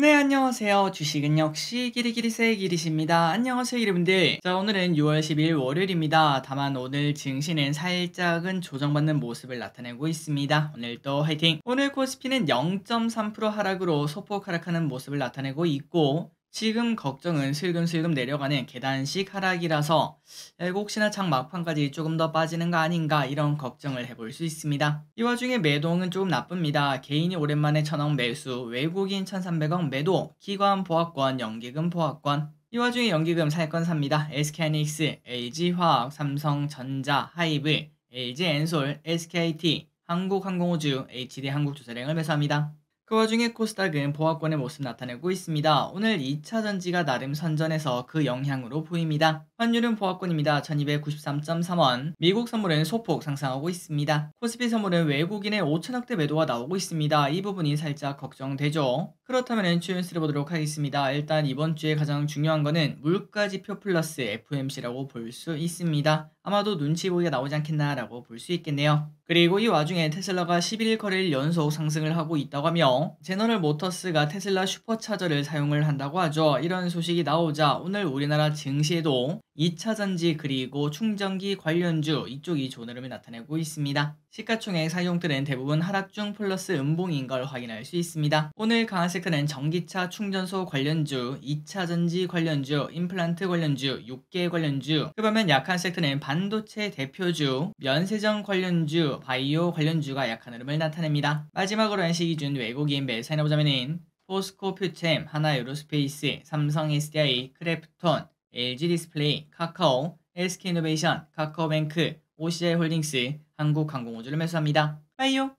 네, 안녕하세요. 주식은 역시 기리기리세 기리십니다. 안녕하세요, 여러분들. 자, 오늘은 6월 10일 월요일입니다. 다만 오늘 증시는 살짝은 조정받는 모습을 나타내고 있습니다. 오늘도 화이팅! 오늘 코스피는 0.3% 하락으로 소폭 하락하는 모습을 나타내고 있고, 지금 걱정은 슬금슬금 내려가는 계단식 하락이라서 혹시나 장 막판까지 조금 더 빠지는 거 아닌가 이런 걱정을 해볼 수 있습니다. 이 와중에 매도는 조금 나쁩니다. 개인이 오랜만에 천억 매수, 외국인 1300억 매도, 기관 보합권, 연기금 보합권, 이 와중에 연기금 살건 삽니다. SK하이닉스, LG화학, 삼성전자, 하이브, LG엔솔, SKT, 한국항공우주, HD한국조선행을 매수합니다. 그 와중에 코스닥은 보합권의 모습 나타내고 있습니다. 오늘 2차 전지가 나름 선전해서 그 영향으로 보입니다. 환율은 보합권입니다. 1293.3원. 미국 선물은 소폭 상승하고 있습니다. 코스피 선물은 외국인의 5천억대 매도가 나오고 있습니다. 이 부분이 살짝 걱정되죠. 그렇다면 추현스를 보도록 하겠습니다. 일단 이번 주에 가장 중요한 거는 물가지표 플러스 FMC라고 볼 수 있습니다. 아마도 눈치 보기가 나오지 않겠나라고 볼 수 있겠네요. 그리고 이 와중에 테슬라가 11일 거래일 연속 상승을 하고 있다고 하며 제너럴 모터스가 테슬라 슈퍼차저를 사용을 한다고 하죠. 이런 소식이 나오자 오늘 우리나라 증시에도 2차 전지 그리고 충전기 관련주 이쪽이 좋은 흐름을 나타내고 있습니다. 시가총액 사용들은 대부분 하락 중 플러스 음봉인 걸 확인할 수 있습니다. 오늘 강한 섹터는 전기차 충전소 관련주, 2차 전지 관련주, 임플란트 관련주, 육계 관련주, 그 반면 약한 섹터는 반도체 대표주, 면세점 관련주, 바이오 관련주가 약한 흐름을 나타냅니다. 마지막으로 한시 기준 외국인 매수해 보자면은 포스코 퓨처엠, 한화 에어로스페이스, 삼성 SDI, 크래프톤, LG 디스플레이, 카카오, SK이노베이션, 카카오뱅크, OCI 홀딩스, 한국항공우주를 매수합니다. 빠이요!